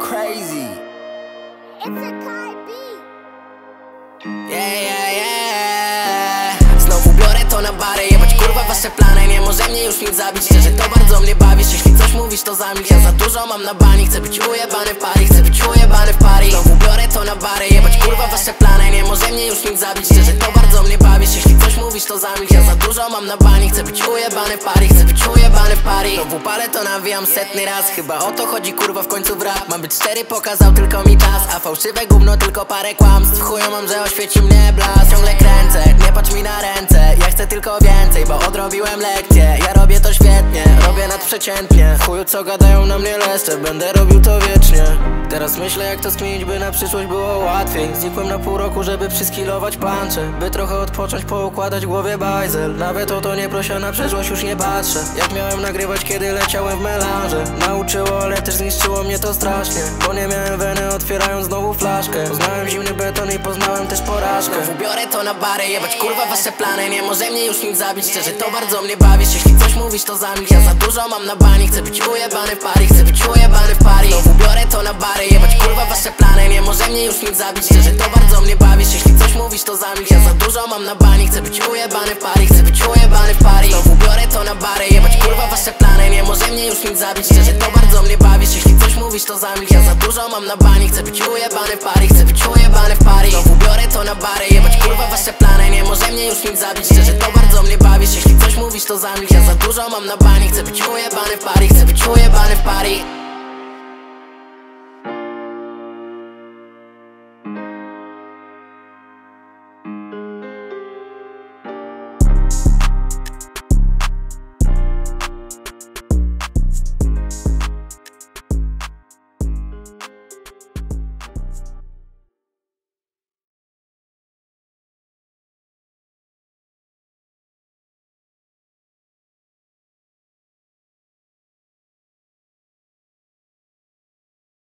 crazy. It's a Kai beat. Yeah, yeah, yeah. Znowu biorę to na bary, jebać kurwa wasze plany. Nie może mnie już nic zabić, szczerze to bardzo mnie bawisz Jeśli coś mówisz to zamilcz, ja za dużo mam na bani Chcę być ujebany w pari, chcę być ujebany w pari Znowu biorę to na bary, jebać kurwa wasze plany. Nie może mnie już nic zabić, szczerze to ja za dużo mam na bani. Chcę być ujebany w pari, chcę być ujebany w pari. Znowu palę to nawijam setny raz Chyba o to chodzi kurwa w końcu w rap. Mam być szczery, pokazał tylko mi czas A fałszywe gówno tylko parę kłamstw. Chują mam, że oświeci mnie blask. Ciągle kręcę, nie patrz mi na ręce. Ja chcę tylko więcej, bo odrobiłem lekcję Ja robię to świetnie, robię nadprzeciętnie. Chuju co gadają na mnie leszcze, będę robił to wiecznie. Teraz myślę jak to skminić, by na przyszłość było łatwiej. Znikłem na pół roku, żeby przyskilować pancze By trochę odpocząć, poukładać głowie bajzel. Nawet o to nie proszę, na przyszłość już nie patrzę. Jak miałem nagrywać, kiedy leciałem w melanże? Nauczyło, ale też zniszczyło mnie to strasznie Bo nie miałem weny, otwierając znowu flaszkę. Poznałem zimny też porażkę Znowu biorę to na bary, jebać kurwa wasze plany. Nie może mnie już nic zabić, szczerze to bardzo mnie bawisz Jeśli coś mówisz to zamilcz, ja za dużo mam na bani. Chcę być ujebany w pari, chcę być ujebany w pari. Znowu biorę to na bary, jebać kurwa wasze plany. Nie może mnie już nic zabić, szczerze to bardzo mnie bawisz Jeśli coś mówisz to zamilcz, ja za dużo mam na bani. Chcę być ujebany w pari, chcę być ujebany w pari. Znowu biorę to na bary, jebać kurwa wasze plany. Nie może mnie już nic zabić, szczerze to bardzo mnie bawisz Jeśli coś mówisz to zamilcz, ja za dużo mam na bani. Chcę być ujebany w pari, chcę być ujebany w pari na bary, jebać kurwa wasze plany. Nie może mnie już nic zabić, szczerze to bardzo mnie bawisz. Jeśli coś mówisz to zamilcz, ja za dużo mam na bani. Chcę być ujebany w pari, chcę być ujebany w pari